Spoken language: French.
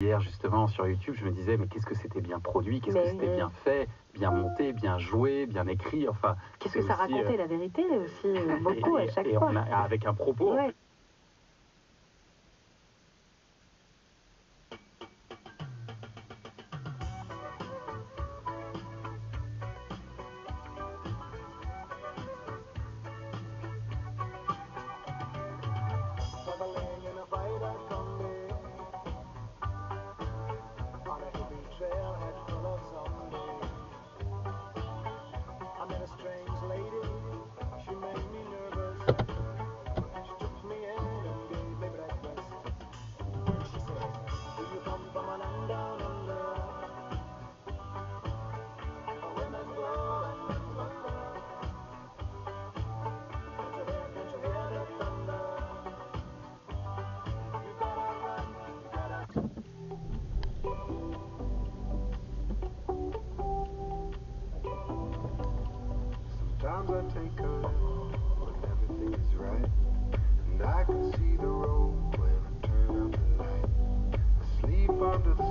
Hier, justement, sur YouTube, je me disais, mais qu'est-ce que c'était bien produit, qu'est-ce que c'était bien fait, bien monté, bien joué, bien écrit, enfin... Qu'est-ce que ça aussi, racontait, euh, la vérité aussi, euh, beaucoup et- à chaque et fois. on a- avec un propos. Ouais. Sometimes I take a when everything is right. And I can see the road when I turn out the light. Asleep under the